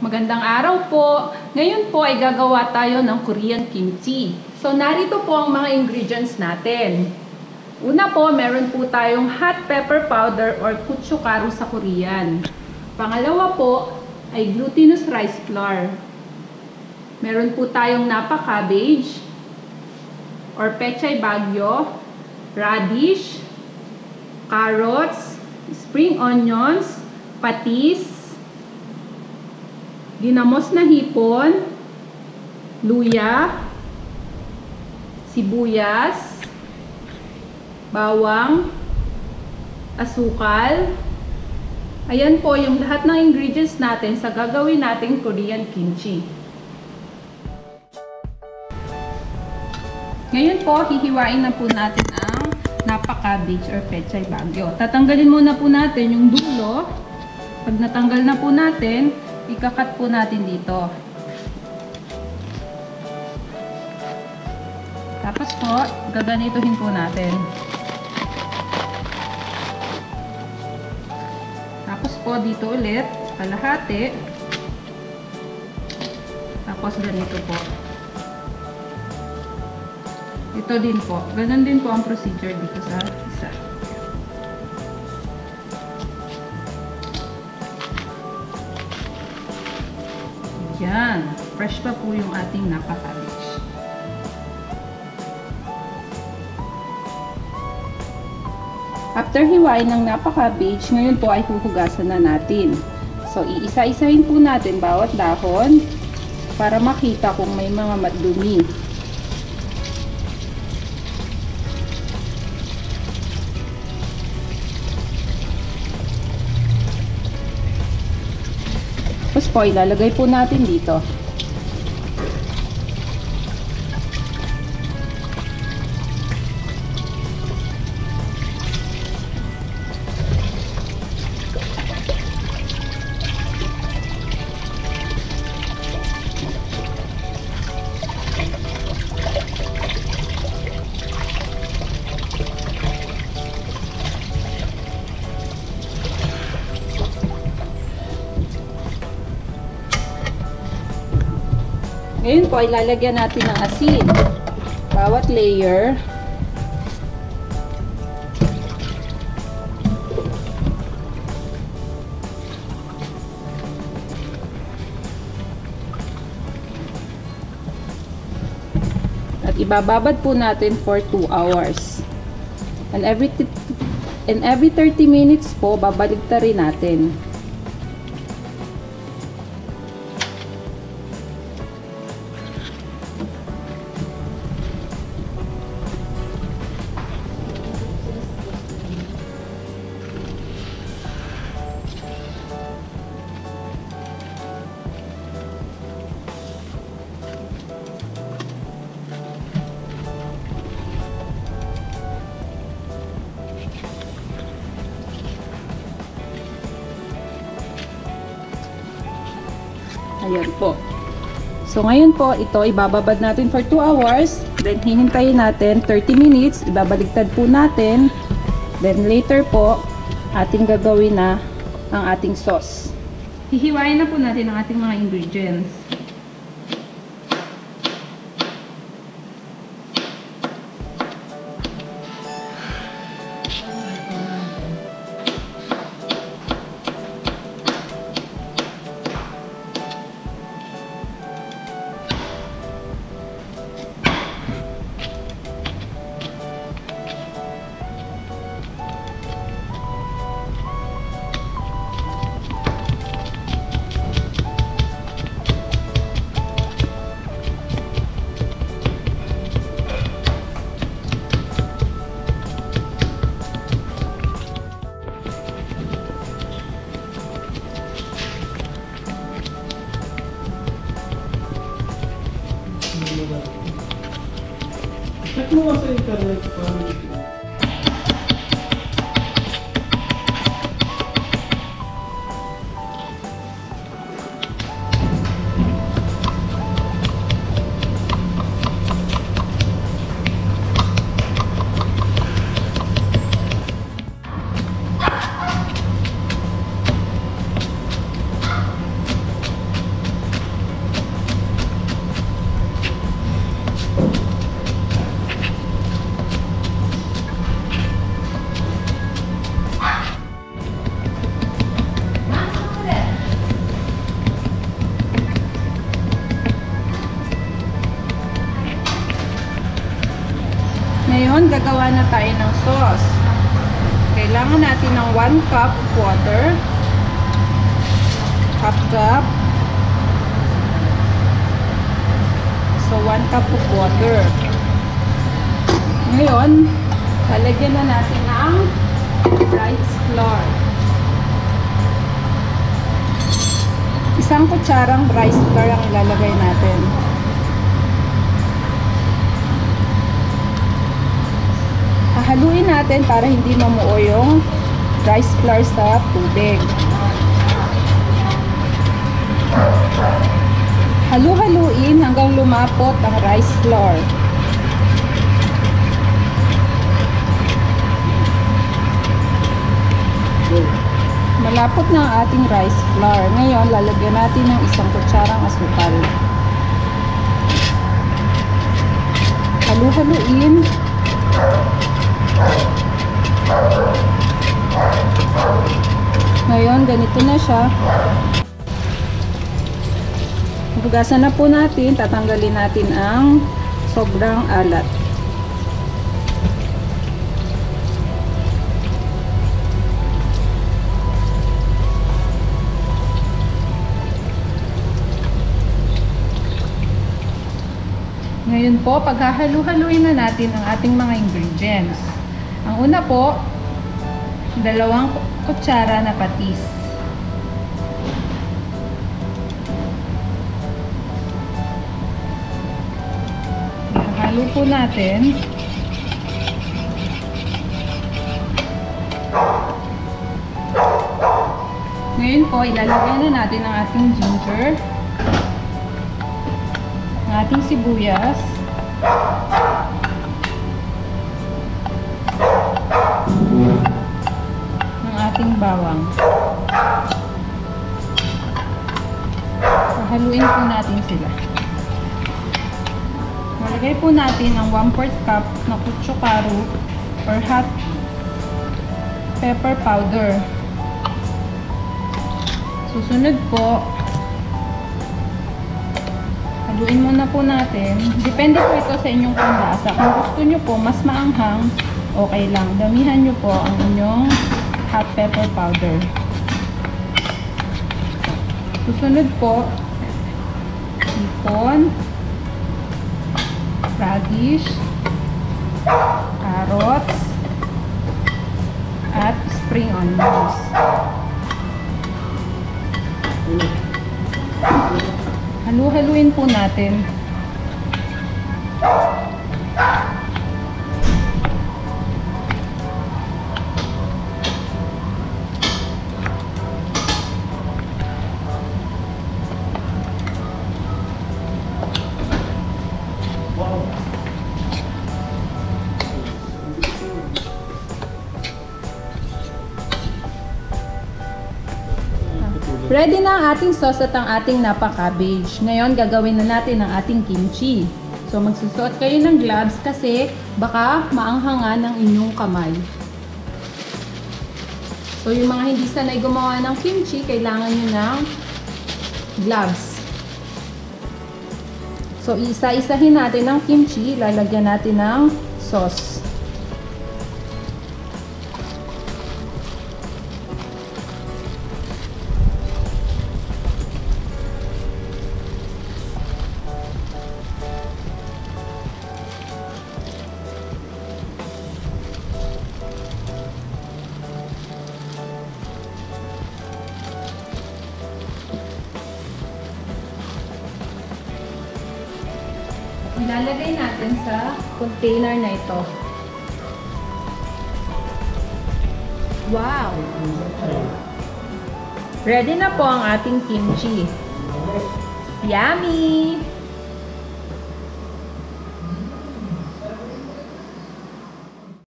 Magandang araw po. Ngayon po ay gagawa tayo ng Korean kimchi. So narito po ang mga ingredients natin. Una po, meron po tayong hot pepper powder or kutsukaru sa Korean. Pangalawa po ay glutinous rice flour. Meron po tayong napa cabbage or pechay bagyo, radish, carrots, spring onions, patis, ginamos na hipon, luya, sibuyas, bawang, asukal. Ayan po yung lahat ng ingredients natin sa gagawin nating Korean kimchi. Ngayon po, hihiwain na po natin ang napa cabbage or pechay bagyo. Tatanggalin muna po natin yung dulo. Pag natanggal na po natin, ikakat po natin dito. Tapos po, gaganituhin po natin. Tapos po, dito ulit, kalahati. Tapos ganito po. Ito din po. Ganon din po ang procedure dito sa isa. Yan. Fresh pa po yung ating napakalich. After hiwain ng napaka-cabbage, ngayon po ay huhugasan na natin. So, iisa-isahin po natin bawat dahon para makita kung may mga madumi. Po, ilalagay po natin dito. Ngayon po, ilalagyan natin ng asin. Bawat layer. At ibababad po natin for 2 hours. And every and every 30 minutes po, babalik rin natin. Ayan po. So, ngayon po, ito, ibababad natin for 2 hours. Then, hihintayin natin 30 minutes. Ibabaligtad po natin. Then, later po, ating gagawin na ang ating sauce. Hihiwain na po natin ang ating mga ingredients. Gagawa na tayo ng sauce. Kailangan natin ng 1 cup water. Half cup. So, 1 cup of water. Ngayon, lalagyan na natin ng rice flour. Isang kutsarang rice flour ang ilalagay natin. Hahaluin natin para hindi mamuo yung rice flour sa tubig. Halu-haluin hanggang lumapot ang rice flour. Malapot na ang ating rice flour. Ngayon, lalagyan natin ng isang kutsarang asukal. Halu-haluin. Ngayon, ganito na siya. Hugasan na po natin, tatanggalin natin ang sobrang alat. Ngayon po, paghahalu-haluin na natin ang ating mga ingredients. Ang una po, dalawang kutsara na patis. Halo po natin. Ngayon po, ilalagay na natin ang ating ginger, ang ating sibuyas, bawang. Haluin po natin sila. Malagay po natin ang 1 4 cup na kutsukaru or hot pepper powder. Susunod po, haluin muna po natin. Depende po ito sa inyong panlasa. Kung gusto nyo po mas maanghang, okay lang. Damihan nyo po ang inyong hot pepper powder. Susunod po, hipon, radish, carrots, at spring onions. Halu-haluin po natin. Ready na ang ating sauce at ang ating napa cabbage. Ngayon, gagawin na natin ang ating kimchi. So, magsusuot kayo ng gloves kasi baka maanghangan ng inyong kamay. So, yung mga hindi sanay gumawa ng kimchi, kailangan nyo ng gloves. So, isa-isahin natin ang kimchi. Lalagyan natin ng sauce. Ilalagay natin sa container na ito. Wow! Ready na po ang ating kimchi. Yummy!